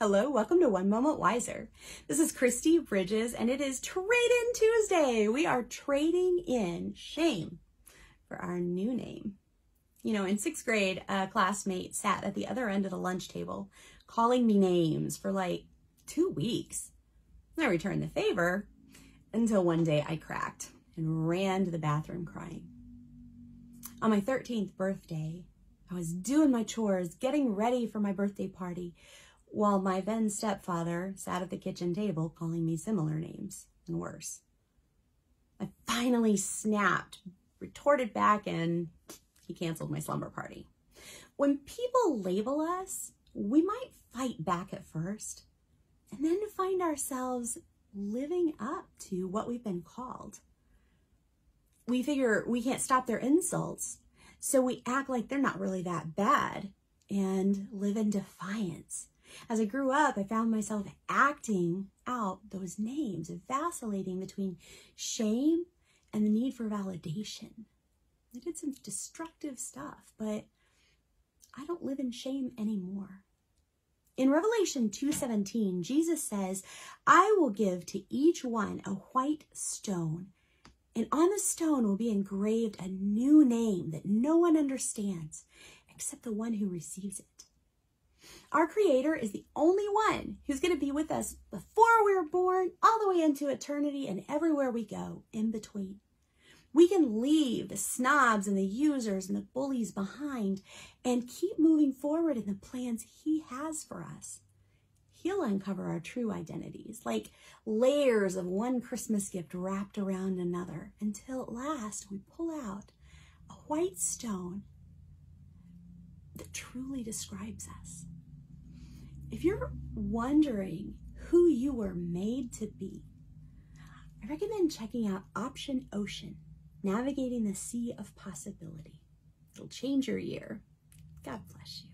Hello, welcome to One Moment Wiser. This is Kristi Bridges and it is Trade In Tuesday. We are trading in shame for our new name. You know, in sixth grade, a classmate sat at the other end of the lunch table calling me names for like two weeks. I returned the favor until one day I cracked and ran to the bathroom crying. On my 13th birthday, I was doing my chores, getting ready for my birthday party while my then stepfather sat at the kitchen table calling me similar names and worse. I finally snapped, retorted back, and he canceled my slumber party. When people label us, we might fight back at first and then find ourselves living up to what we've been called. We figure we can't stop their insults, so we act like they're not really that bad and live in defiance as I grew up, I found myself acting out those names, vacillating between shame and the need for validation. I did some destructive stuff, but I don't live in shame anymore. In Revelation 2:17, Jesus says, "I will give to each one a white stone, and on the stone will be engraved a new name that no one understands except the one who receives it." Our Creator is the only one who's going to be with us before we're born, all the way into eternity, and everywhere we go in between. We can leave the snobs and the users and the bullies behind and keep moving forward in the plans He has for us. He'll uncover our true identities, like layers of one Christmas gift wrapped around another, until at last we pull out a white stone that truly describes us. If you're wondering who you were made to be, I recommend checking out Option Ocean, Navigating the Sea of Possibility. It'll change your year. God bless you.